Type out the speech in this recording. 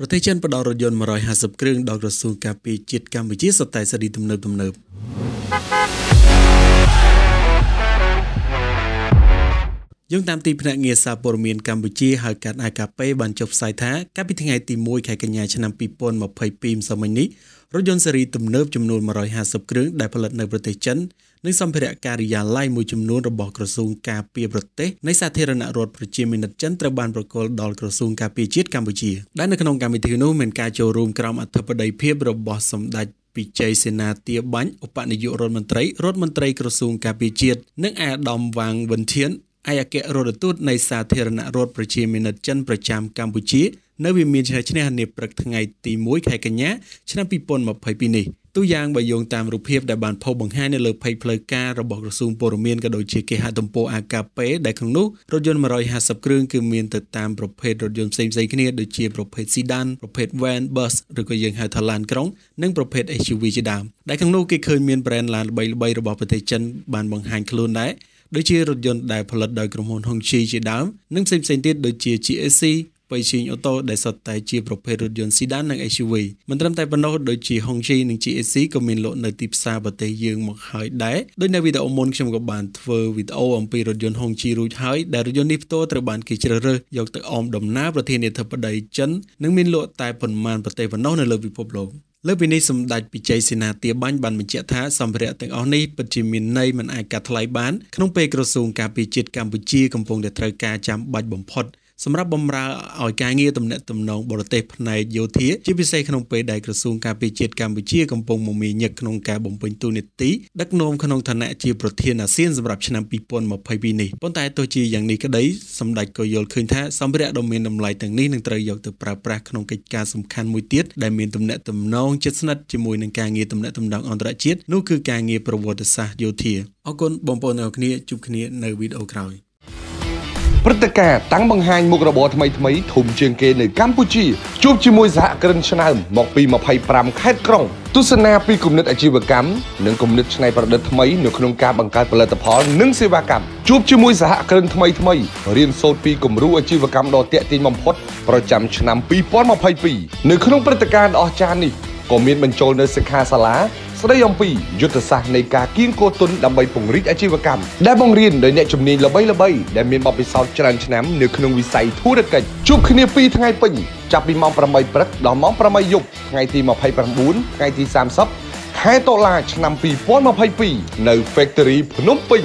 ប្រទេសចិនផ្ដល់រថយន្ត150គ្រឿងដល់ក្រសួងការពារជាតិកម្ពុជាសុទ្ធតែសេរីទំនើបទំនើបយើងតាមទីភ្នាក់ងារសារព័ត៌មានកម្ពុជាហៅកាត់ AKP បានចុះផ្សាយថាកាលពីថ្ងៃទី1ខែកញ្ញាឆ្នាំ2022ម្សិលមិញនេះរថយន្តស៊េរីទំនើបចំនួន150គ្រឿងដែលផលិតនៅប្រទេសចិន និងសម្ភារៈការិយាល័យមួយចំនួនរបស់ក្រសួងការពារប្រទេសនៃសាធារណរដ្ឋប្រជាមានិតចិនត្រូវបានប្រគល់ដល់ក្រសួងការពារជាតិកម្ពុជាដែលនៅក្នុងកម្មវិធីនោះមានការចូលរួមក្រោមអធិបតីភាពរបស់សម្ដេចពិជ័យសេនាទាបាញ់ឧបនាយករដ្ឋមន្ត្រីរដ្ឋមន្ត្រីក្រសួងការពារជាតិនិងអាដាមវ៉ាងវិនធានឯកអគ្គរដ្ឋទូតនៃសាធារណរដ្ឋប្រជាមានិតចិនប្រចាំកម្ពុជានៅវិមានឈ្នះឈ្នះនាព្រឹកថ្ងៃទី1ខែកញ្ញាឆ្នាំ2022នេះ ទូយ៉ាងបើយោងតាមរូបភាពដែលបានផុសបង្ហាញនៅលើ page ផ្លូវការរបស់ក្រសួងព័ត៌មានក៏ដូចជាគេហទំព័រ AKP ដែលក្នុងនោះរថយន្ត150គ្រឿងគឺមានទៅតាមប្រភេទរថយន្តផ្សេងៗគ្នាដូចជាប្រភេទ sedan ប្រភេទ van bus ឬក៏យើងហៅថាឡានក្រុងនិងប្រភេទ SUV ជាដើមដែលក្នុងនោះគេឃើញមាន brand ឡានល្បីៗរបស់ប្រទេសចិនបានបង្ហាញខ្លួនដែរដូចជារថយន្តដែលផលិតដោយក្រុមហ៊ុន Hongqi ជាដើមនិងផ្សេងៗទៀតដូចជា GAC បៃឈីងអូតូដែលសុទ្ធតែជាប្រភេទរថយន្ត sedan និង SUV មិនត្រឹមតែប៉ុណ្ណោះដូចជា Hongqi និង GAC ក៏មានលក់នៅទីផ្សារប្រទេសយើងមកហើយដែរដោយនៅវីដេអូមុនខ្ញុំក៏បានធ្វើវីដេអូអំពីរថយន្ត Hongqi រួចហើយដែលរថយន្តនេះផ្ទាល់ត្រូវបានគេជ្រើសរើសយកទៅអមដំណើរប្រធានាធិបតីចិននិងមានលក់តែប៉ុន្មានប្រទេសប៉ុណ្ណោះនៅលើពិភពលោកលើពីនេះសម្ដេចពិជ័យសេនាទាបាញ់បានបញ្ជាក់ថាសម្ភារៈទាំងអស់នេះពិតជាមានន័យមិនអាចកាត់ថ្លៃបានក្នុងពេលក្រសួងការពារជាតិកម្ពុជាកំពុងតែត្រូវការចាំបាច់បំផុត សម្រាប់បម្រើឲ្យការងារទំនាក់ទំនងបរទេសផ្នែកយោធាជាពិសេសក្នុងពេលដែលក្រសួងការពារជាតិកម្ពុជាកំពុងមមាញឹកក្នុងការបំពេញតួនាទីដឹកនាំក្នុងឋានៈជាប្រធានអាស៊ានសម្រាប់ឆ្នាំ2022នេះប៉ុន្តែទោះជាយ៉ាងនេះក្តីសម្ដេចក៏យល់ឃើញថាសម្ភារៈដ៏មានតម្លៃទាំងនេះនឹងត្រូវយកទៅប្រើប្រាស់ក្នុងកិច្ចការសំខាន់មួយទៀតដែលមានទំនាក់ទំនងជិតស្និទ្ធជាមួយនឹងការងារទំនាក់ទំនងអន្តរជាតិនោះគឺការងារប្រវត្តិសាស្ត្រយោធាអរគុណបងប្អូនទាំងអស់គ្នាជួបគ្នានៅវីដេអូក្រោយ ព្រឹត្តិការណ៍តាំងបង្ហាញមុខរបរថ្មីថ្មីធំជាងគេនៅកម្ពុជាជួបជាមួយសហគ្រិនឆ្នើមមកពី25ខេត្តក្រុងទស្សនាពីគំនិតអាជីវកម្មនិងគំនិតច្នៃប្រឌិតថ្មីនៅក្នុងការបង្កើតផលិតផលនិងសេវាកម្មជួបជាមួយសហគ្រិនថ្មីថ្មីរៀនសូត្រពីគំរូអាជីវកម្មដ៏ទាក់ទាញបំផុតប្រចាំឆ្នាំ2022នៅក្នុងព្រឹត្តិការណ៍ដ៏អស្ចារ្យនេះក៏មានបញ្ចូលនៅសិក្ខាសាលា ស្ដីអំពីយុទ្ធសាស្ត្រនៃការគៀងគោទុនដើម្បីពង្រីកអាជីវកម្មដែលបង្រៀនដោយអ្នកជំនាញល្បីៗដែលមានបទពិសោធន៍ច្រើនឆ្នាំនៅក្នុងវិស័យធុរកិច្ចជួបគ្នា2ថ្ងៃពេញចាប់ពីម៉ោង8ព្រឹកដល់ម៉ោង8យប់ថ្ងៃទី29ថ្ងៃទី30ខែតុលាឆ្នាំ2022នៅ Factory ភ្នំពេញ